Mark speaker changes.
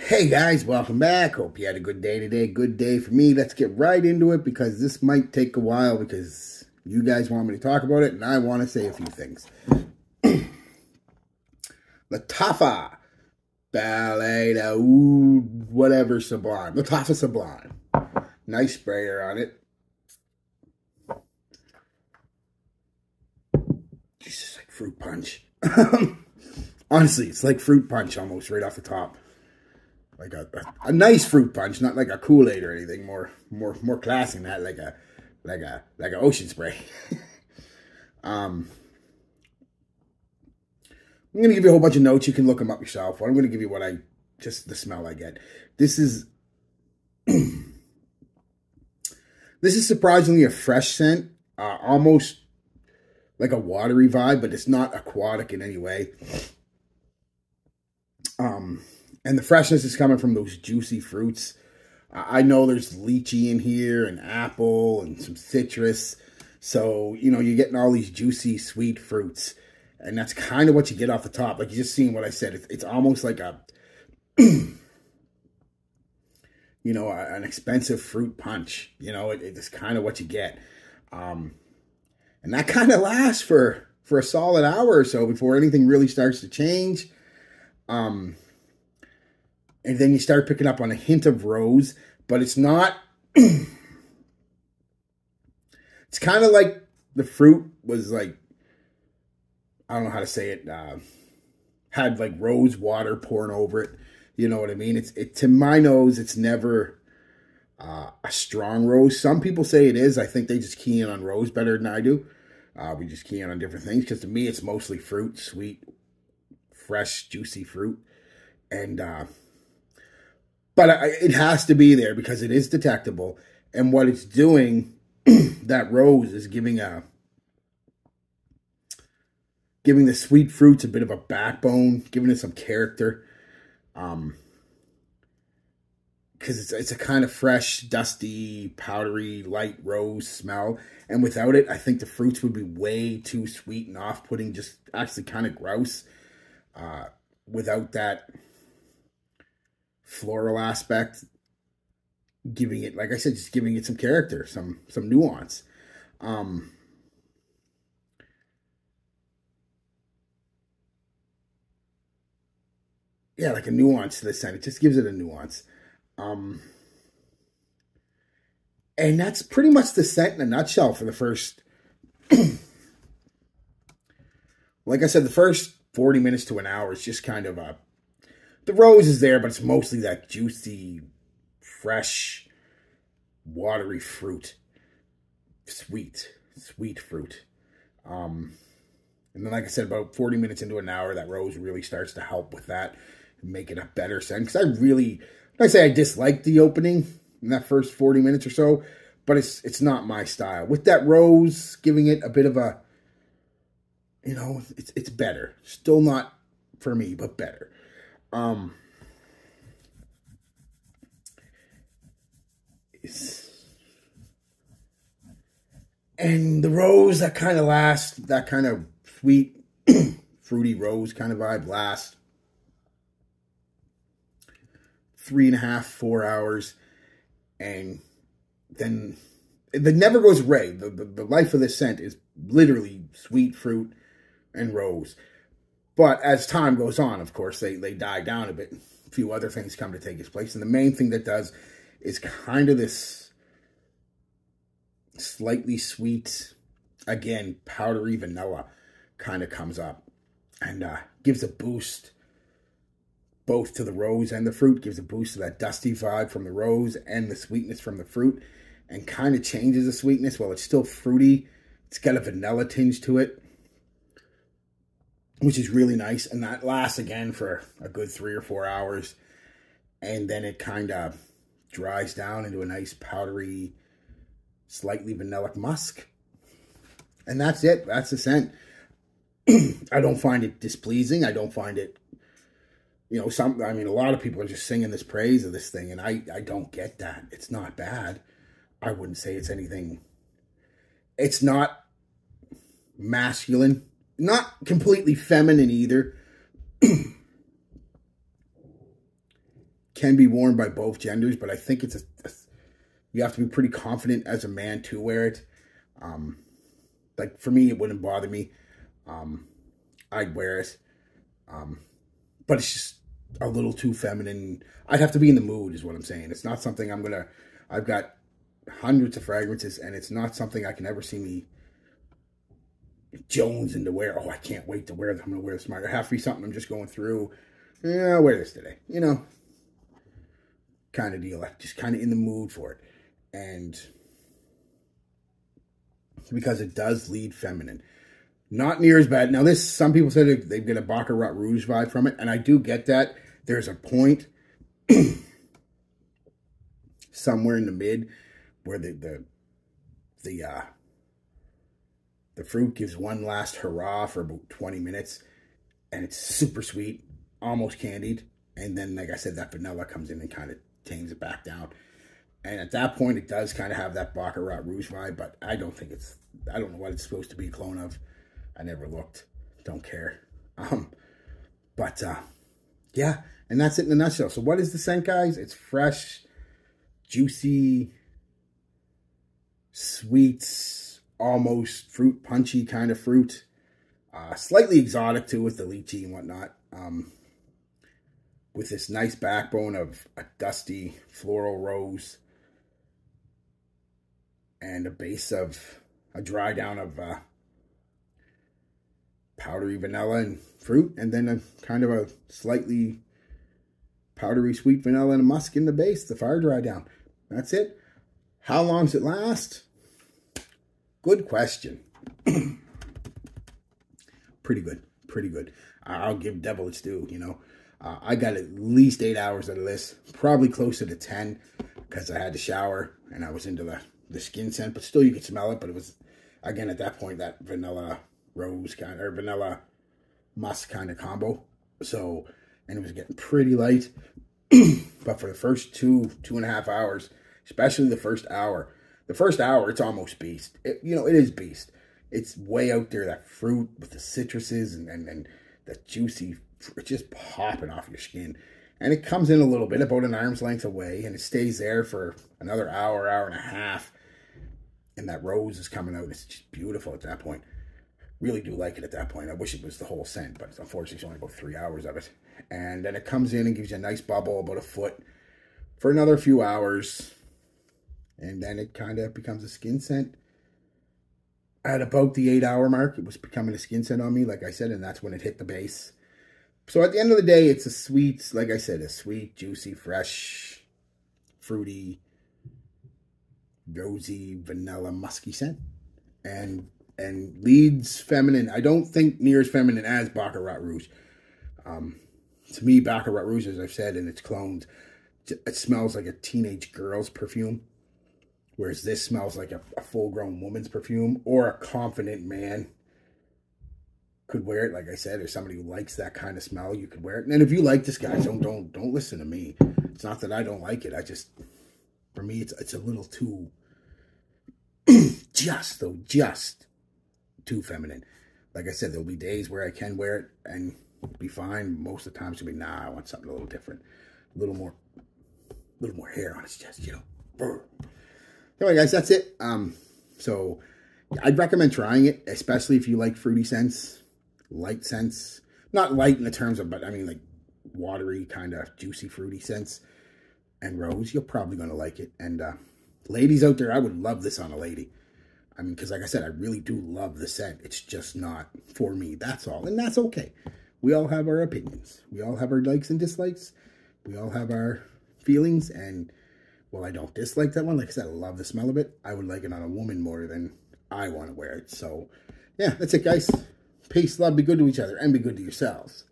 Speaker 1: Hey guys, welcome back. Hope you had a good day today. Good day for me. Let's get right into it because this might take a while because you guys want me to talk about it and I want to say a few things. Lattafa Ballet, ooh, whatever Sublime. Lattafa Sublime. Nice sprayer on it. Jesus, like fruit punch. Honestly, it's like fruit punch almost right off the top like a, a, a, nice fruit punch, not like a Kool-Aid or anything. More more more classy than that, like a like a like an ocean spray. um, I'm gonna give you a whole bunch of notes. You can look them up yourself. I'm gonna give you what I just the smell I get. This is this is surprisingly a fresh scent, uh, almost like a watery vibe, but it's not aquatic in any way. Um and the freshness is coming from those juicy fruits. I know there's lychee in here and apple and some citrus. So, you know, you're getting all these juicy, sweet fruits. And that's kind of what you get off the top. Like you just seen what I said. It's, it's almost like a, you know, a, an expensive fruit punch. You know, it, it's kind of what you get. Um, and that kind of lasts for, for a solid hour or so before anything really starts to change. Um, and then you start picking up on a hint of rose, but it's not. it's kind of like the fruit was like, I don't know how to say it, uh, had like rose water pouring over it. You know what I mean? It's it to my nose, it's never uh, a strong rose. Some people say it is. I think they just key in on rose better than I do. Uh, we just key in on different things because to me, it's mostly fruit, sweet, fresh, juicy fruit, and uh, but I, it has to be there because it is detectable. And what it's doing, that rose is giving a giving the sweet fruits a bit of a backbone, giving it some character. Um, because it's it's a kind of fresh, dusty, powdery, light rose smell, and without it, I think the fruits would be way too sweet and off-putting, just actually kind of gross. Uh, without that floral aspect, giving it, like I said, just giving it some character, some some nuance. Um, yeah, like a nuance to the scent. It just gives it a nuance. Um, and that's pretty much the scent in a nutshell for the first. like I said, the first 40 minutes to an hour is just kind of a the rose is there, but it's mostly that juicy, fresh, watery fruit. Sweet, sweet fruit. Um, and then, like I said, about 40 minutes into an hour, that rose really starts to help with that make it a better scent. Because I really, I say I dislike the opening in that first 40 minutes or so, but it's it's not my style. With that rose, giving it a bit of a, you know, it's it's better. Still not for me, but better. Um, and the rose that kind of lasts, that kind of sweet, fruity rose kind of vibe lasts three and a half, four hours, and then it never goes away. The, the, the life of the scent is literally sweet fruit and rose. But as time goes on, of course, they, they die down a bit. A few other things come to take its place. And the main thing that does is kind of this slightly sweet, again, powdery vanilla kind of comes up and uh, gives a boost both to the rose and the fruit, gives a boost to that dusty vibe from the rose and the sweetness from the fruit, and kind of changes the sweetness while it's still fruity. It's got a vanilla tinge to it which is really nice. And that lasts again for a good three or four hours. And then it kind of dries down into a nice powdery, slightly vanillic musk. And that's it. That's the scent. I don't find it displeasing. I don't find it, you know, some, I mean, a lot of people are just singing this praise of this thing. And I, I don't get that. It's not bad. I wouldn't say it's anything. It's not masculine not completely feminine either. can be worn by both genders, but I think it's a, a you have to be pretty confident as a man to wear it. Um, like for me, it wouldn't bother me. Um, I'd wear it. Um, but it's just a little too feminine. I'd have to be in the mood, is what I'm saying. It's not something I'm gonna. I've got hundreds of fragrances, and it's not something I can ever see me Jones into wear. Oh, I can't wait to wear them. I'm gonna wear this. To be something I'm just going through. Yeah, I'll wear this today. You know, kind of deal. Just kind of in the mood for it, and because it does lead feminine. Not near as bad. Now, this, some people said they get a Baccarat Rouge vibe from it, and I do get that. There's a point somewhere in the mid where the, the, the, uh, the fruit gives one last hurrah for about 20 minutes, and it's super sweet, almost candied. And then, like I said, that vanilla comes in and kind of tames it back down. And at that point, it does kind of have that Baccarat Rouge vibe, but I don't think it's, I don't know what it's supposed to be a clone of. I never looked. Don't care. Um, but uh, yeah, and that's it in a nutshell. So what is the scent, guys? It's fresh, juicy, sweet, almost fruit punchy kind of fruit. Uh, slightly exotic too with the lychee and whatnot. Um, with this nice backbone of a dusty floral rose and a base of a dry down of uh, powdery vanilla and fruit, and then a kind of a slightly powdery sweet vanilla and musk in the base, the fire dry down. That's it. How long does it last? Good question. pretty good. Pretty good. I'll give devil its due, you know. Uh, I got at least eight hours of this, probably closer to 10 because I had to shower and I was into the, the skin scent, but still you could smell it. But it was, again, at that point, that vanilla rose kind or vanilla musk kind of combo. So, and it was getting pretty light. but for the first two, two and a half hours, especially the first hour, the first hour, it's almost beast. It, you know, it is beast. It's way out there, that fruit with the citruses and, and, and the juicy, it's just popping off your skin. And it comes in a little bit, about an arm's length away, and it stays there for another hour, hour and a half. And that rose is coming out. It's just beautiful at that point really do like it at that point. I wish it was the whole scent, but unfortunately it's only about three hours of it. And then it comes in and gives you a nice bubble, about a foot, for another few hours. And then it kind of becomes a skin scent. At about the eight hour mark, it was becoming a skin scent on me, like I said, and that's when it hit the base. So at the end of the day, it's a sweet, like I said, a sweet, juicy, fresh, fruity, rosy, vanilla, musky scent. And and leads feminine. I don't think near as feminine as Baccarat Rouge. Um, to me, Baccarat Rouge, as I've said, and its clones, it smells like a teenage girl's perfume. Whereas this smells like a, a full-grown woman's perfume or a confident man could wear it. Like I said, or somebody who likes that kind of smell, you could wear it. And if you like this, guys, don't don't don't listen to me. It's not that I don't like it. I just, for me, it's it's a little too, just though, just too feminine. Like I said, there'll be days where I can wear it and be fine. Most of the time, she'll be, nah, I want something a little different. A little more, a little more hair on its chest, you know. Anyway, guys, that's it. Um, so I'd recommend trying it, especially if you like fruity scents, light scents. Not light in the terms of, but I mean like watery, kind of juicy, fruity scents. And rose, you're probably going to like it. And uh, ladies out there, I would love this on a lady. I mean, because like I said, I really do love the scent. It's just not for me. That's all. And that's okay. We all have our opinions. We all have our likes and dislikes. We all have our feelings. And while I don't dislike that one, like I said, I love the smell of it. I would like it on a woman more than I want to wear it. So, yeah, that's it, guys. Peace, love, be good to each other, and be good to yourselves.